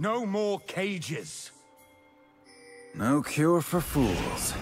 No more cages. No cure for fools.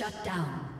Shut down.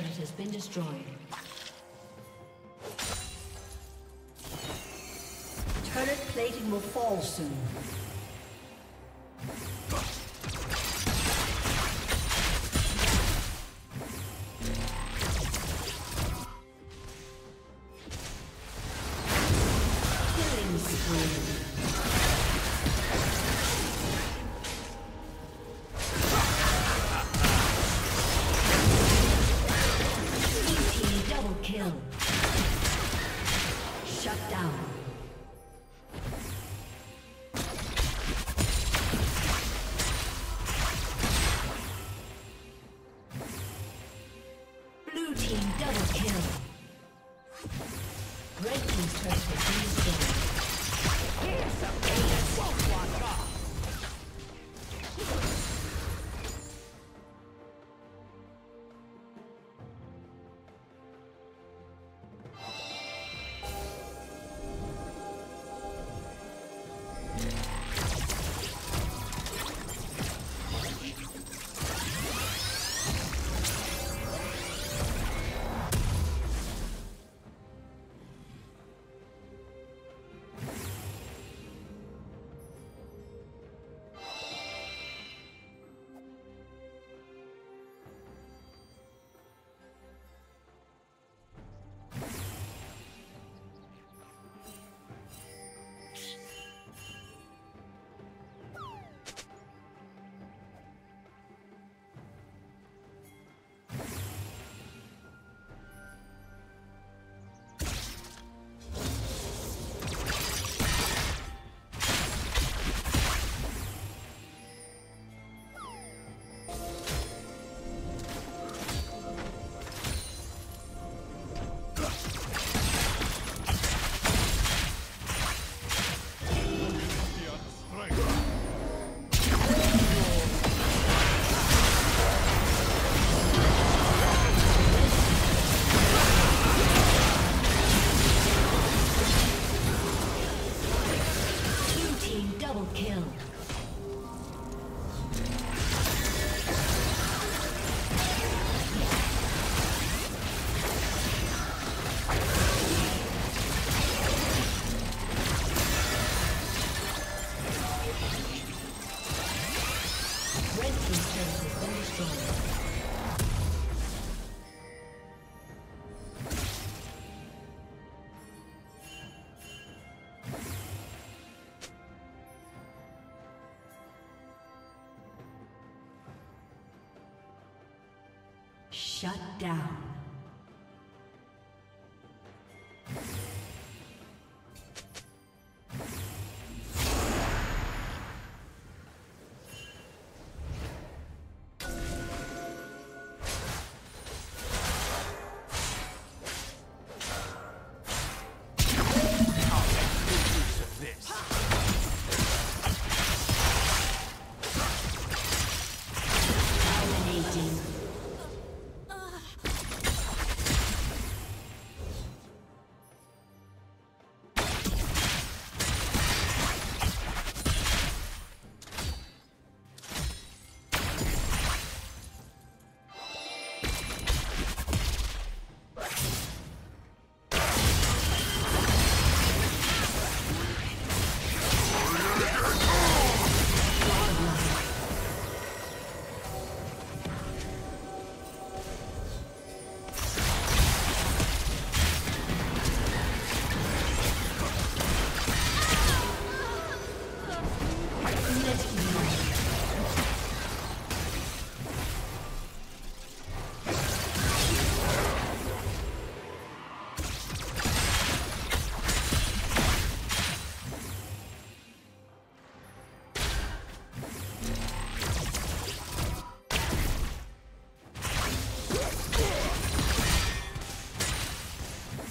Turret has been destroyed. Turret plating will fall soon. Killing spree. Shut down.